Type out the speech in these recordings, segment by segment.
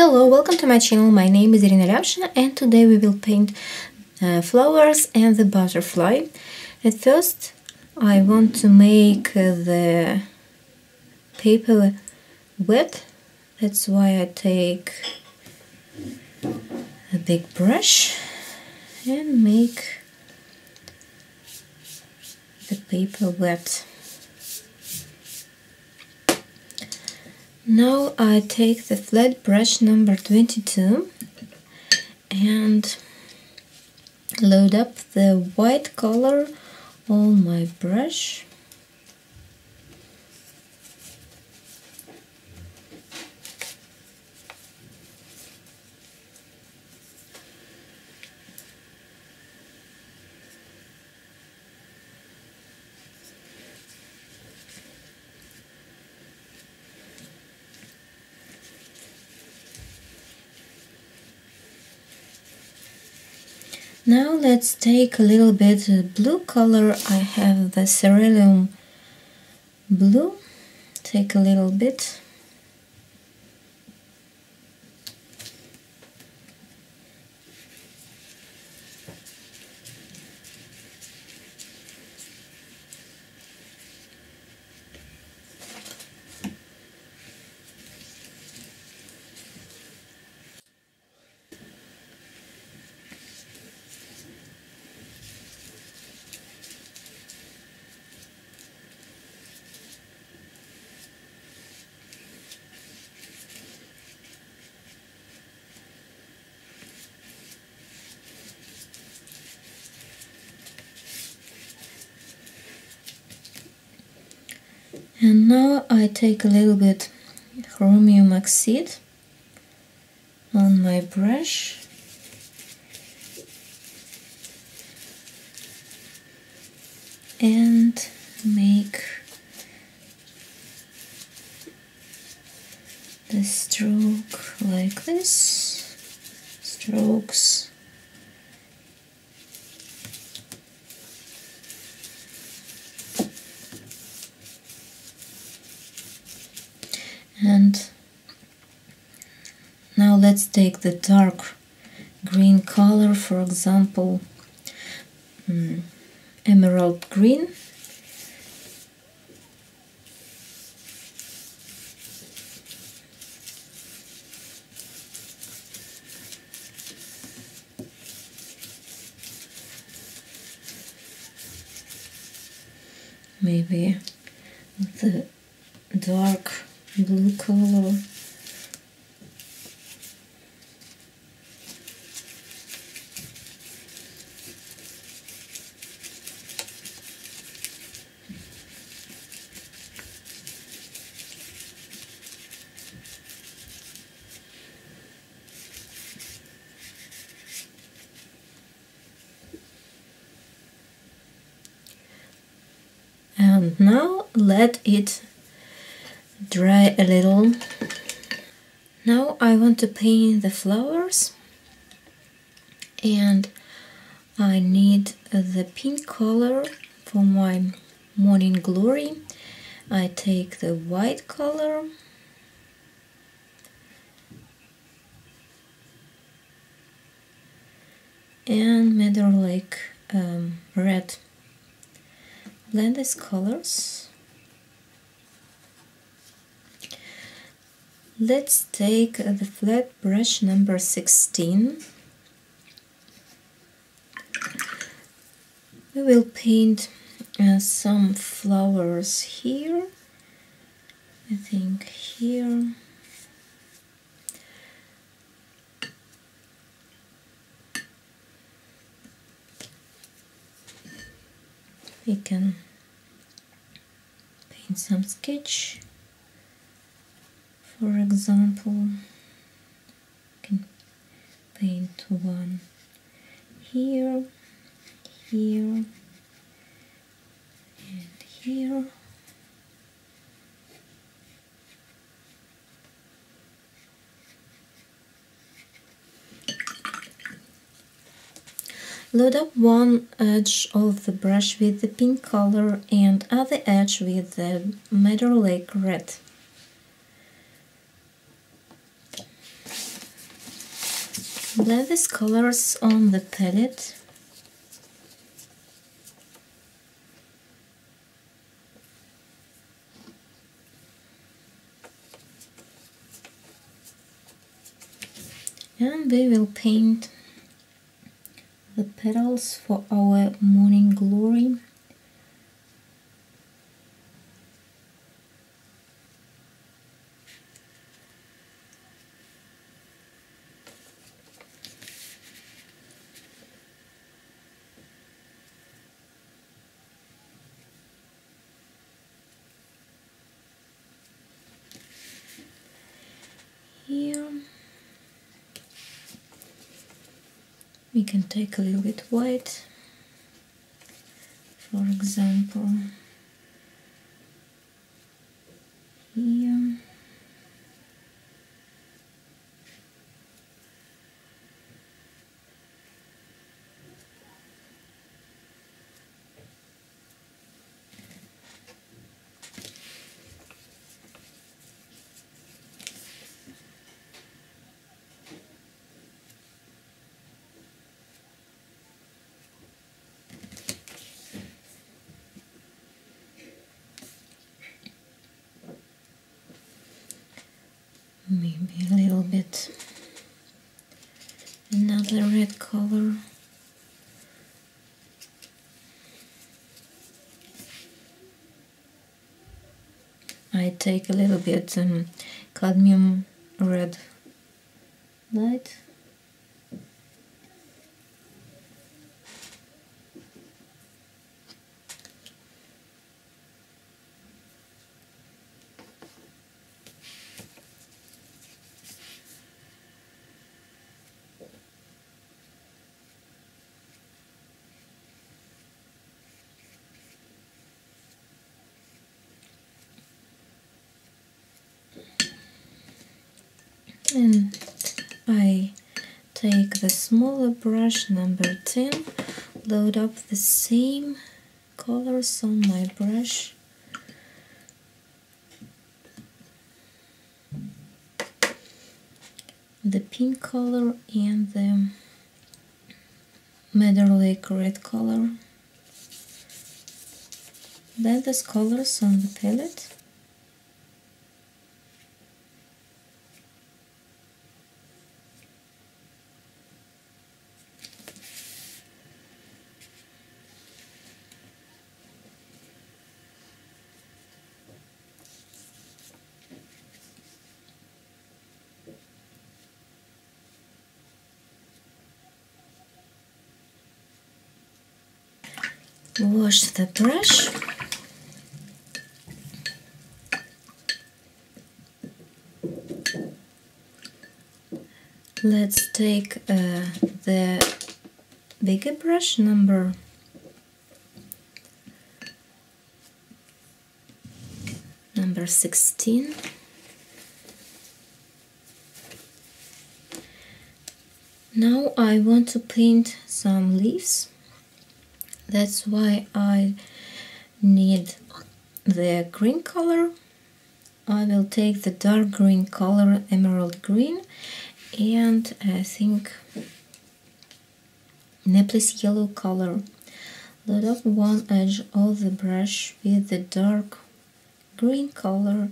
Hello, welcome to my channel. My name is Irina Lyamshina and today we will paint uh, flowers and the butterfly. At first I want to make uh, the paper wet. That's why I take a big brush and make the paper wet. Now I take the flat brush number 22 and load up the white color on my brush Now let's take a little bit blue color. I have the cerulean blue. Take a little bit. And now I take a little bit chromium oxide on my brush. And make the stroke like this. Strokes and now let's take the dark green color for example um, emerald green. Maybe the dark blue color and now let it dry a little. Now I want to paint the flowers and I need the pink color for my morning glory. I take the white color and Madder Lake um, red. Blend these colors Let's take the flat brush number 16. We will paint uh, some flowers here. I think here. We can paint some sketch for example can paint one here here and here Load up one edge of the brush with the pink color and other edge with the Lake red. These colors on the palette? And we will paint the petals for our morning glory here we can take a little bit white for example here maybe a little bit. Another red color. I take a little bit um, cadmium red light and I take the smaller brush number 10 load up the same colors on my brush. The pink color and the Madder Lake red color. Then those colors on the palette wash the brush. Let's take uh, the bigger brush number. Number 16 now I want to paint some leaves that's why I need the green color. I will take the dark green color emerald green and I think Naples yellow color. Load up one edge of the brush with the dark green color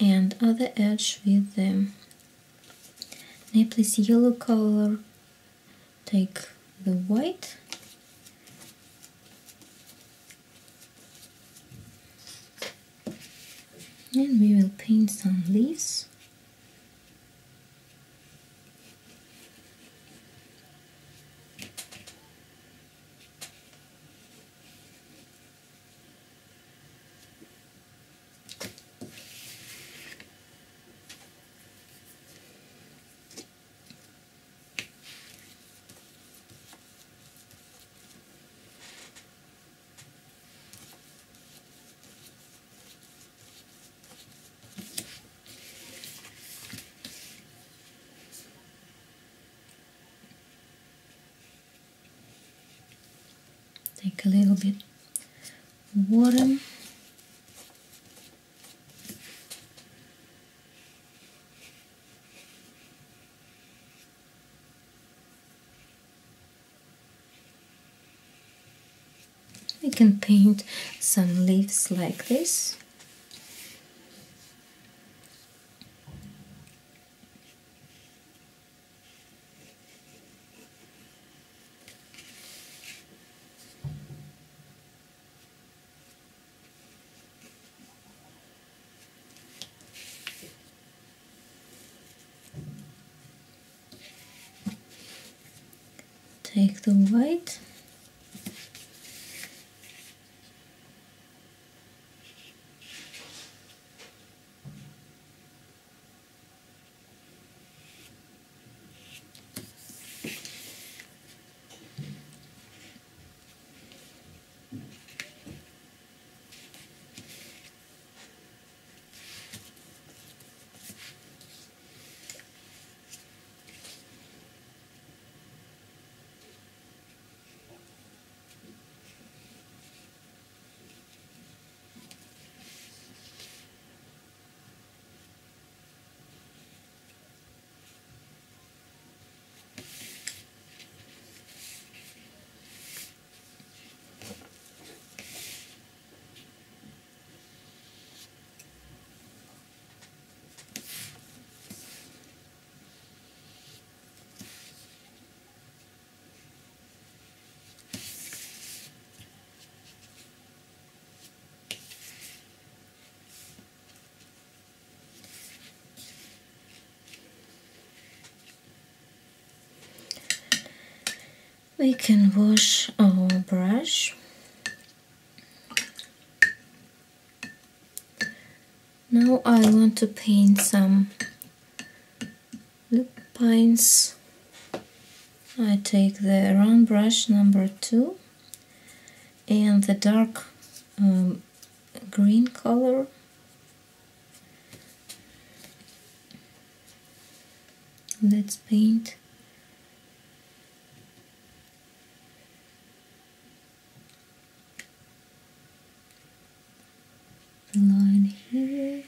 and other edge with the Naples yellow color. Take the white and we will paint some leaves a little bit water. You can paint some leaves like this. Take the white we can wash our brush. Now I want to paint some lupines I take the round brush number two and the dark um, green color. Let's paint line here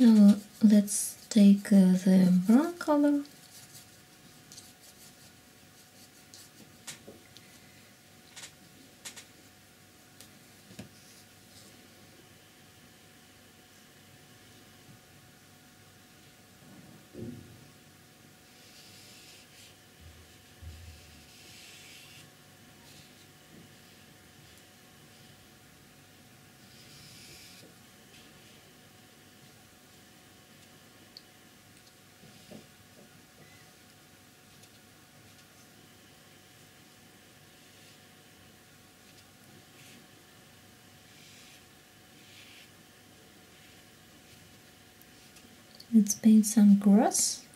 Now let's take uh, the brown color Let's paint some grass.